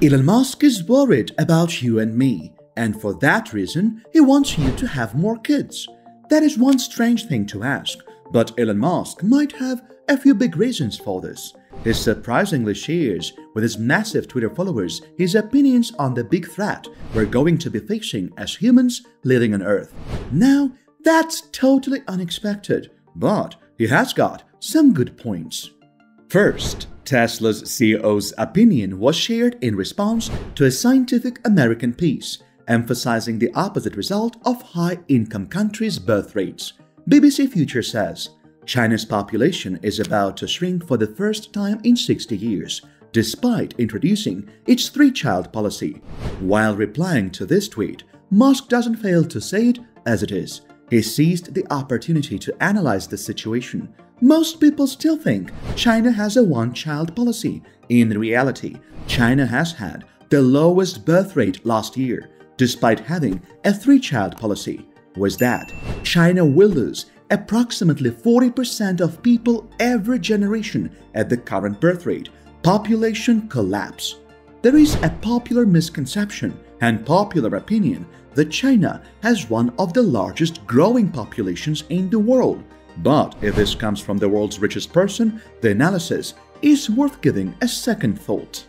Elon Musk is worried about you and me, and for that reason, he wants you to have more kids. That is one strange thing to ask, but Elon Musk might have a few big reasons for this. He surprisingly shares with his massive Twitter followers his opinions on the big threat we're going to be facing as humans living on Earth. Now, that's totally unexpected, but he has got some good points. First, Tesla's CEO's opinion was shared in response to a Scientific American piece emphasizing the opposite result of high income countries' birth rates. BBC Future says China's population is about to shrink for the first time in 60 years, despite introducing its three child policy. While replying to this tweet, Musk doesn't fail to say it as it is. He seized the opportunity to analyze the situation most people still think China has a one child policy. In reality, China has had the lowest birth rate last year, despite having a three child policy. Was that China will lose approximately 40% of people every generation at the current birth rate, population collapse. There is a popular misconception and popular opinion that China has one of the largest growing populations in the world but if this comes from the world's richest person, the analysis is worth giving a second thought.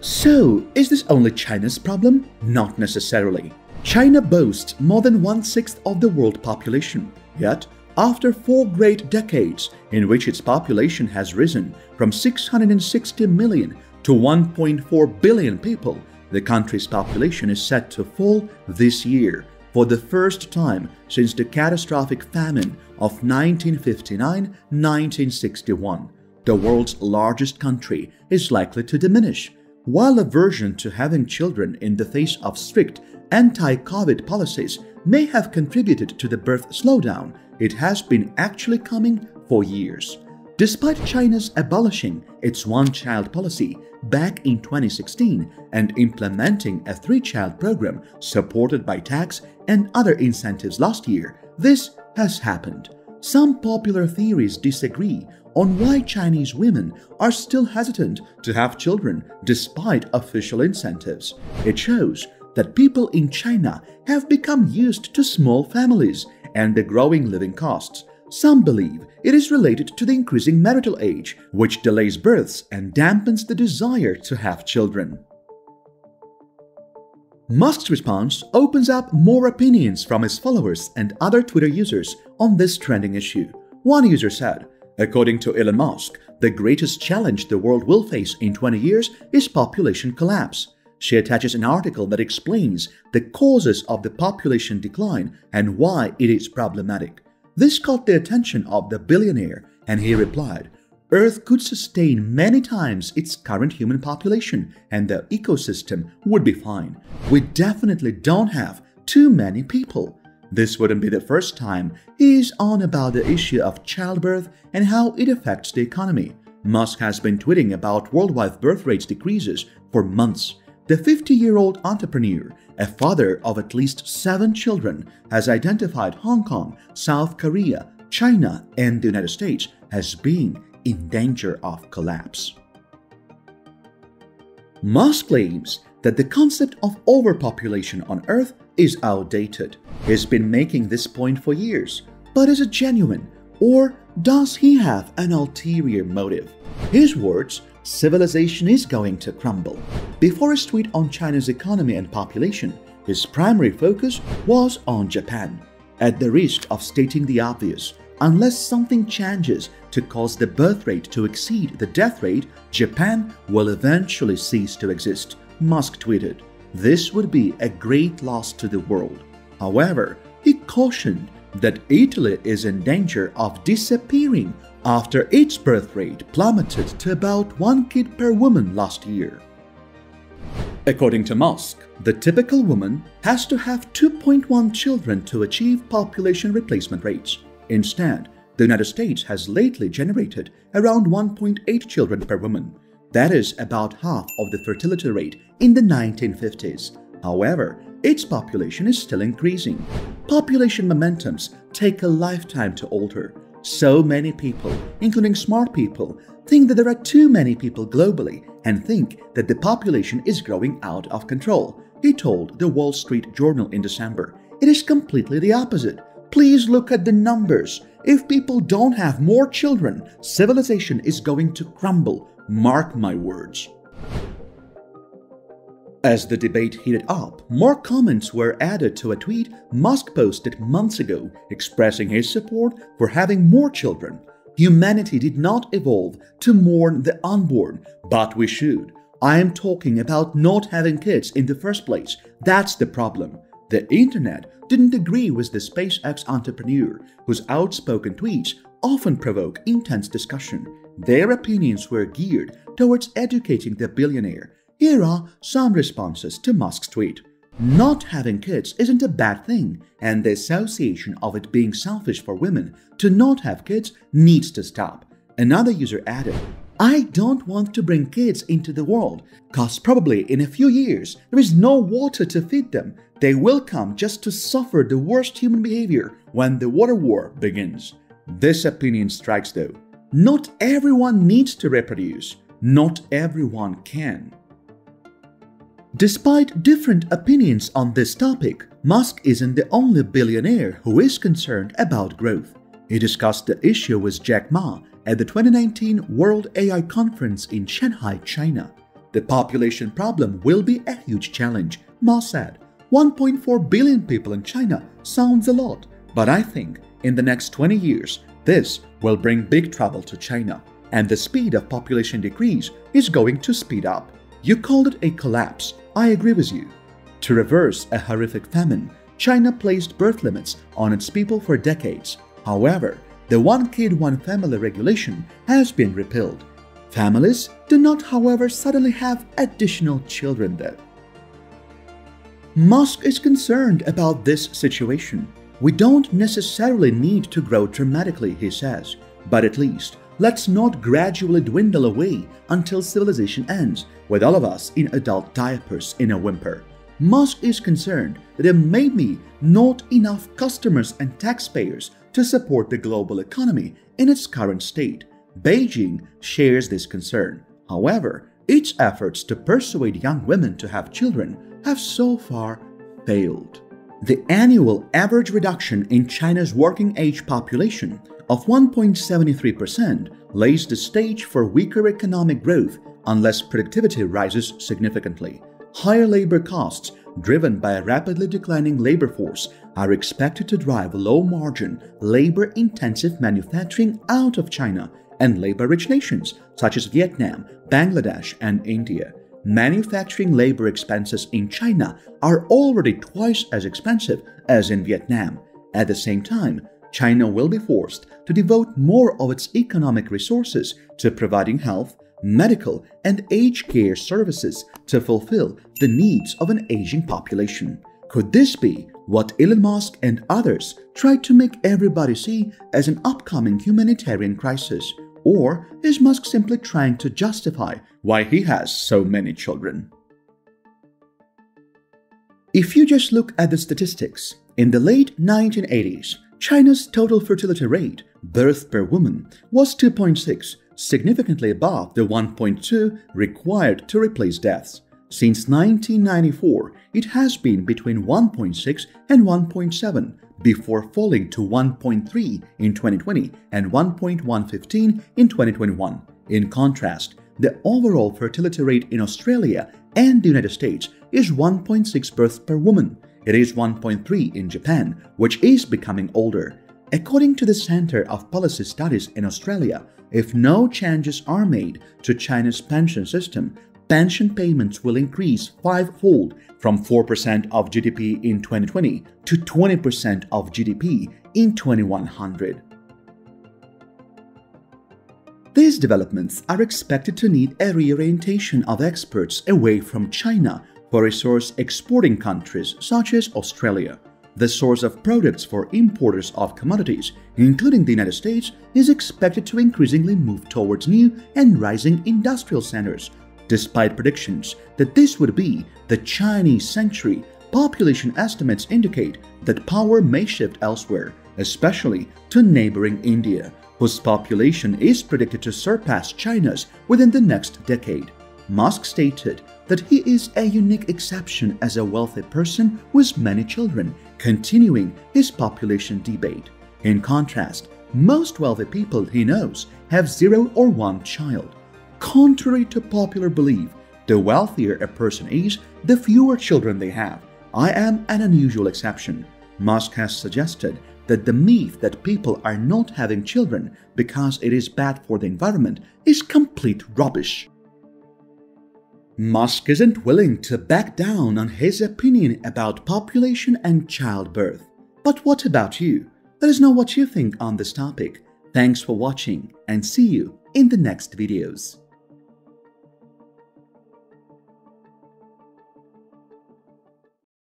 So, is this only China's problem? Not necessarily. China boasts more than one-sixth of the world population. Yet, after four great decades in which its population has risen from 660 million to 1.4 billion people, the country's population is set to fall this year for the first time since the catastrophic famine of 1959-1961, the world's largest country is likely to diminish. While aversion to having children in the face of strict anti-COVID policies may have contributed to the birth slowdown, it has been actually coming for years. Despite China's abolishing its one-child policy back in 2016 and implementing a three-child program supported by tax and other incentives last year, this has happened. Some popular theories disagree on why Chinese women are still hesitant to have children despite official incentives. It shows that people in China have become used to small families and the growing living costs. Some believe it is related to the increasing marital age, which delays births and dampens the desire to have children. Musk's response opens up more opinions from his followers and other Twitter users on this trending issue. One user said, According to Elon Musk, the greatest challenge the world will face in 20 years is population collapse. She attaches an article that explains the causes of the population decline and why it is problematic. This caught the attention of the billionaire, and he replied, Earth could sustain many times its current human population and the ecosystem would be fine. We definitely don't have too many people. This wouldn't be the first time he's on about the issue of childbirth and how it affects the economy. Musk has been tweeting about worldwide birth rates decreases for months. The 50-year-old entrepreneur, a father of at least seven children, has identified Hong Kong, South Korea, China, and the United States as being in danger of collapse. Musk claims that the concept of overpopulation on Earth is outdated. He's been making this point for years, but is it genuine or does he have an ulterior motive? His words, civilization is going to crumble. Before his tweet on China's economy and population, his primary focus was on Japan. At the risk of stating the obvious, unless something changes to cause the birth rate to exceed the death rate, Japan will eventually cease to exist, Musk tweeted. This would be a great loss to the world. However, he cautioned that Italy is in danger of disappearing after its birth rate plummeted to about one kid per woman last year. According to Musk, the typical woman has to have 2.1 children to achieve population replacement rates. Instead, the United States has lately generated around 1.8 children per woman. That is about half of the fertility rate in the 1950s. However, its population is still increasing. Population momentums take a lifetime to alter. So many people, including smart people, think that there are too many people globally and think that the population is growing out of control, he told the Wall Street Journal in December. It is completely the opposite. Please look at the numbers. If people don't have more children, civilization is going to crumble. Mark my words. As the debate heated up, more comments were added to a tweet Musk posted months ago expressing his support for having more children. Humanity did not evolve to mourn the unborn, but we should. I am talking about not having kids in the first place. That's the problem. The internet didn't agree with the SpaceX entrepreneur, whose outspoken tweets often provoke intense discussion. Their opinions were geared towards educating the billionaire here are some responses to Musk's tweet. Not having kids isn't a bad thing, and the association of it being selfish for women to not have kids needs to stop. Another user added, I don't want to bring kids into the world, cause probably in a few years there is no water to feed them. They will come just to suffer the worst human behavior when the water war begins. This opinion strikes though. Not everyone needs to reproduce. Not everyone can. Despite different opinions on this topic, Musk isn't the only billionaire who is concerned about growth. He discussed the issue with Jack Ma at the 2019 World AI Conference in Shanghai, China. The population problem will be a huge challenge, Ma said. 1.4 billion people in China sounds a lot, but I think in the next 20 years, this will bring big trouble to China, and the speed of population decrease is going to speed up. You called it a collapse, I agree with you. To reverse a horrific famine, China placed birth limits on its people for decades. However, the one kid, one family regulation has been repealed. Families do not, however, suddenly have additional children though. Musk is concerned about this situation. We don't necessarily need to grow dramatically, he says, but at least let's not gradually dwindle away until civilization ends with all of us in adult diapers in a whimper. Musk is concerned that there may be not enough customers and taxpayers to support the global economy in its current state. Beijing shares this concern. However, its efforts to persuade young women to have children have so far failed. The annual average reduction in China's working age population of 1.73% lays the stage for weaker economic growth unless productivity rises significantly. Higher labor costs, driven by a rapidly declining labor force, are expected to drive low margin, labor intensive manufacturing out of China and labor rich nations such as Vietnam, Bangladesh, and India. Manufacturing labor expenses in China are already twice as expensive as in Vietnam. At the same time, China will be forced to devote more of its economic resources to providing health, medical, and aged care services to fulfill the needs of an aging population. Could this be what Elon Musk and others try to make everybody see as an upcoming humanitarian crisis? Or is Musk simply trying to justify why he has so many children? If you just look at the statistics, in the late 1980s, China's total fertility rate, birth per woman, was 2.6, significantly above the 1.2 required to replace deaths. Since 1994, it has been between 1.6 and 1.7 before falling to 1.3 in 2020 and 1.115 in 2021. In contrast, the overall fertility rate in Australia and the United States is 1.6 births per woman, it is 1.3 in Japan, which is becoming older. According to the Center of Policy Studies in Australia, if no changes are made to China's pension system, pension payments will increase fivefold from 4% of GDP in 2020 to 20% of GDP in 2100. These developments are expected to need a reorientation of experts away from China for resource exporting countries such as Australia. The source of products for importers of commodities, including the United States, is expected to increasingly move towards new and rising industrial centers. Despite predictions that this would be the Chinese century, population estimates indicate that power may shift elsewhere, especially to neighboring India, whose population is predicted to surpass China's within the next decade. Musk stated that he is a unique exception as a wealthy person with many children, continuing his population debate. In contrast, most wealthy people he knows have zero or one child. Contrary to popular belief, the wealthier a person is, the fewer children they have. I am an unusual exception. Musk has suggested that the myth that people are not having children because it is bad for the environment is complete rubbish. Musk isn't willing to back down on his opinion about population and childbirth. But what about you? Let us know what you think on this topic. Thanks for watching and see you in the next videos.